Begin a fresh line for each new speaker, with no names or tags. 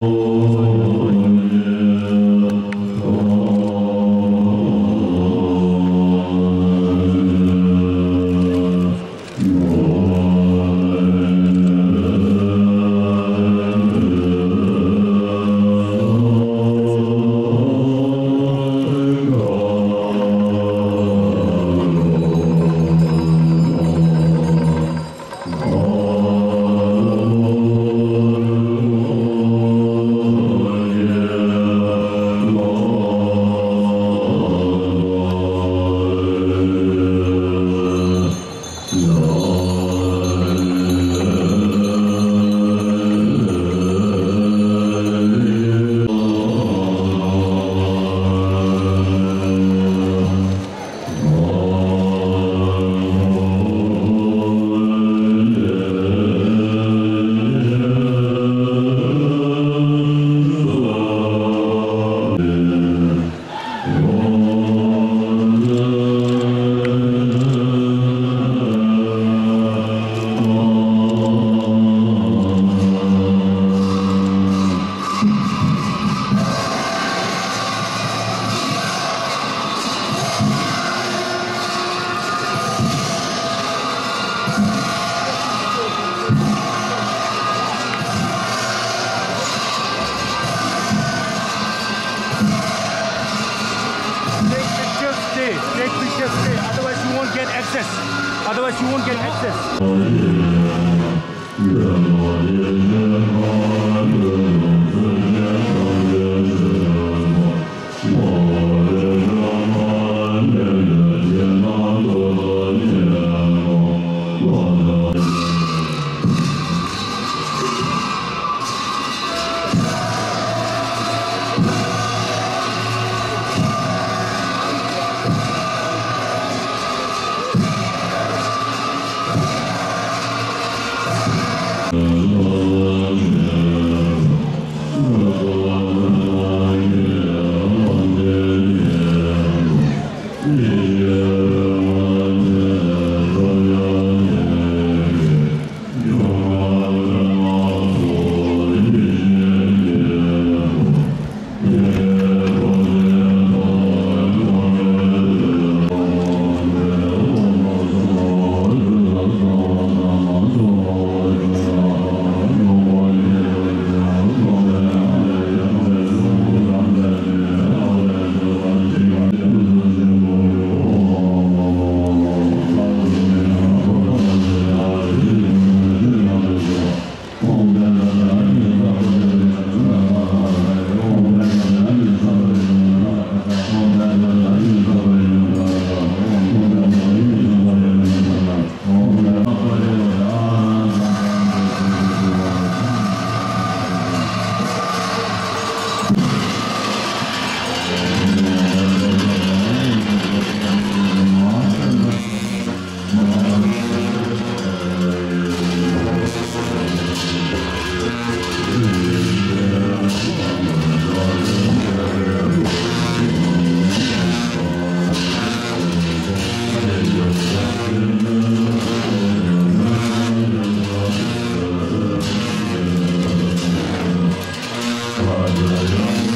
哦。Otherwise you won't get access. Otherwise you won't get access. Amen. Yeah.